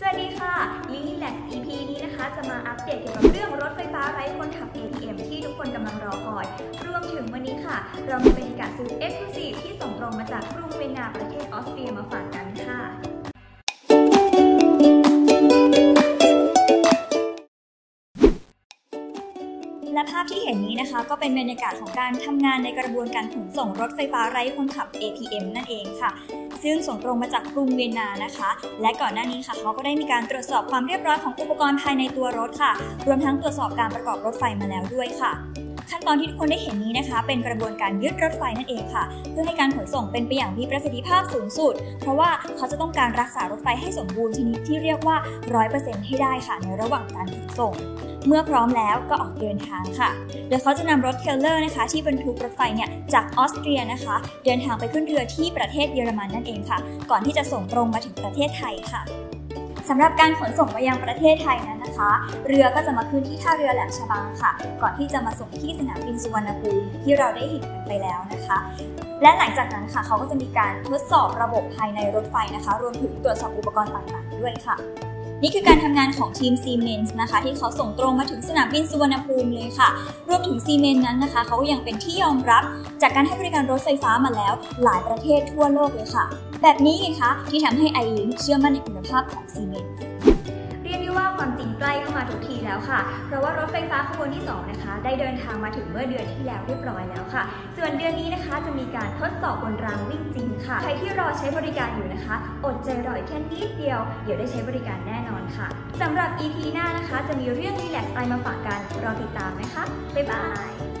สวัสดีค่ะลิงแล็ก EP นี้นะคะ จะมาอัปเดตเกี่ยวกับเรื่องรถไฟฟ้าไร้คนขับ ATM ที่ทุกคนกำลังรอคอย รวมถึงวันนี้ค่ะ เรามีบรรยากาศซื้อ Exclusive ที่ส่งตรงมาจากกรุงเวียนนาประเทศออสเตรียมาฝาก และภาพที่เห็นนี้นะคะ ก็เป็นบรรยากาศของการทำงานในกระบวนการขนส่งรถไฟฟ้าไร้คนขับ APM นั่นเองค่ะ ซึ่งส่งตรงมาจากกรุงเวียนนานะคะ และก่อนหน้านี้ค่ะเขาก็ได้มีการตรวจสอบความเรียบร้อยของอุปกรณ์ภายในตัวรถค่ะ รวมทั้งตรวจสอบการประกอบรถไฟมาแล้วด้วยค่ะ ขั้นตอนที่ทุกคนได้เห็นนี้นะคะ เป็นกระบวนการยึดรถไฟนั่นเองค่ะ เพื่อให้การขนส่งเป็นไปอย่างมีประสิทธิภาพสูงสุด เพราะว่าเขาจะต้องการรักษารถไฟให้สมบูรณ์ชนิดที่เรียกว่า 100%ให้ได้ค่ะในระหว่างการขนส่ง เมื่อพร้อมแล้วก็ออกเดินทางค่ะ โดยเขาจะนำรถเทลเลอร์นะคะ ที่บรรทุกรถไฟเนี่ยจากออสเตรียนะคะ เดินทางไปขึ้นเรือที่ประเทศเยอรมันนั่นเองค่ะ ก่อนที่จะส่งตรงมาถึงประเทศไทยค่ะ สำหรับการขนส่งมายังประเทศไทยนั้นนะคะ เรือก็จะมาขึ้นที่ท่าเรือแหลมฉบังค่ะ ก่อนที่จะมาส่งที่สนามบินสุวรรณภูมิที่เราได้เห็นกันไปแล้วนะคะ และหลังจากนั้นค่ะเขาก็จะมีการทดสอบระบบภายในรถไฟนะคะ รวมถึงตรวจสอบอุปกรณ์ต่างๆ ด้วยค่ะนี่คือการทำงานของทีมซีเมนส์นะคะ ที่เขาส่งตรงมาถึงสนามบินสุวรรณภูมิเลยค่ะ รวมถึงซีเมนส์นั้นนะคะ เขายังเป็นที่ยอมรับจากการให้บริการรถไฟฟ้ามาแล้วหลายประเทศทั่วโลกเลยค่ะ แบบนี้ไงคะที่ทำให้ไอลิงเชื่อมั่นในคุณภาพของซีเมนส์เรียกได้ว่าความจริงใกล้เข้ามาทุกทีแล้วค่ะ เพราะว่ารถไฟฟ้าขบวนที่ 2 นะคะ ได้เดินทางมาถึงเมื่อเดือนที่แล้วเรียบร้อยแล้วค่ะ ส่วนเดือนนี้นะคะจะมีการทดสอบบนรางวิ่งจริงค่ะ ใครที่รอใช้บริการอยู่นะคะ อดใจรออีกแค่นิดเดียว เดี๋ยวได้ใช้บริการแน่นอนค่ะสำหรับ EP หน้านะคะ จะมีเรื่องรีแลกซ์อะไรมาฝากกันรอติดตามนะคะบ๊ายบาย